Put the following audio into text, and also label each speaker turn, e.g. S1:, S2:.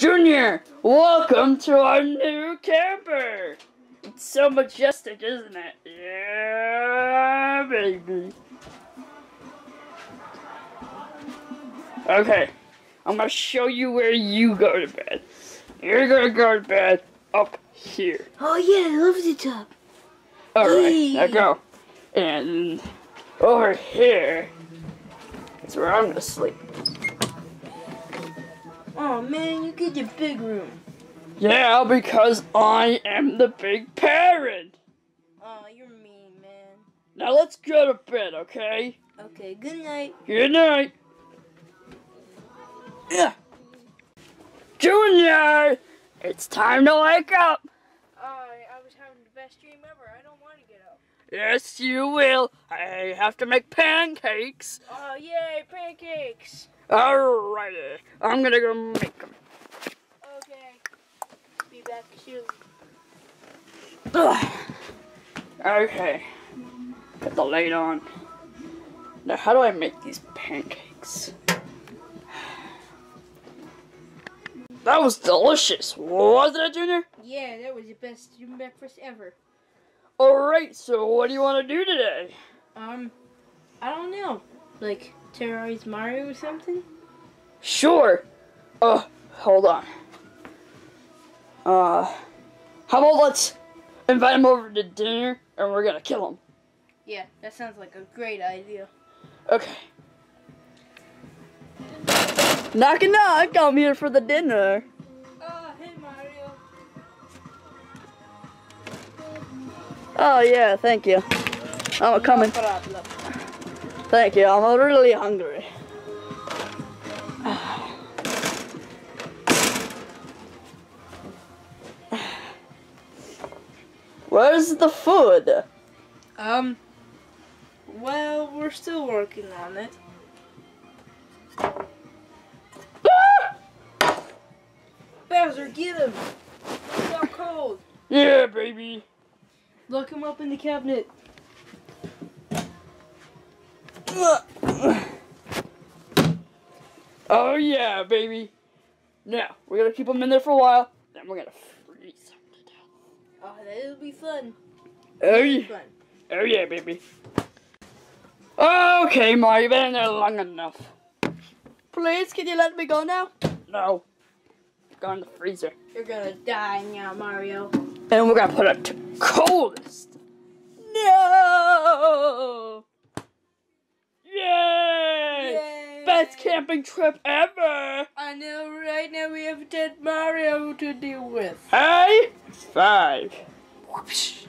S1: Junior, welcome to our new camper. It's so majestic, isn't it? Yeah, baby. Okay, I'm gonna show you where you go to bed. You're gonna go to bed up here.
S2: Oh yeah, I love the top.
S1: Alright,
S2: Yay.
S1: now go. And over here is where I'm gonna sleep.
S2: Oh man, you get the big room.
S1: Yeah, because I am the big parent.
S2: Oh, you're mean, man.
S1: Now let's go to bed, okay?
S2: Okay, good night.
S1: Good night. Yeah. Junior, it's time to wake up.
S2: I I was having the best dream ever. I don't want to get up.
S1: Yes, you will. I have to make pancakes.
S2: Oh yay, pancakes.
S1: Alrighty, I'm gonna go make them.
S2: Okay. Be back soon.
S1: Okay, get the light on. Now, how do I make these pancakes? That was delicious, wasn't it, Junior?
S2: Yeah, that was the best breakfast ever.
S1: Alright, so what do you want to do today?
S2: Um, I don't know. Like terrorize Mario or something?
S1: Sure. Uh, hold on. Uh, how about let's invite him over to dinner and we're gonna kill him.
S2: Yeah, that sounds like a great idea.
S1: Okay. Knock and knock, I'm here for the dinner.
S2: Oh
S1: yeah, thank you. I'm coming. Thank you, I'm really hungry. Where's the food?
S2: Um, well, we're still working on it. Bowser, get him! He's out cold.
S1: Yeah, baby.
S2: Lock him up in the cabinet.
S1: Oh yeah, baby. Now, we're gonna keep him in there for a while, then we're gonna freeze him to death.
S2: Oh, that'll be fun.
S1: Oh
S2: That'll
S1: yeah.
S2: fun.
S1: Oh yeah, baby. Okay, Ma, you've been in there long enough. Please, can you let me go now? No. Go in the freezer.
S2: You're gonna die now, Mario.
S1: And we're gonna put it to coldest. No! Yay!
S2: Yay!
S1: Best camping trip ever!
S2: I know, right now we have dead Mario to deal with.
S1: Hey! Five. Whoopsh.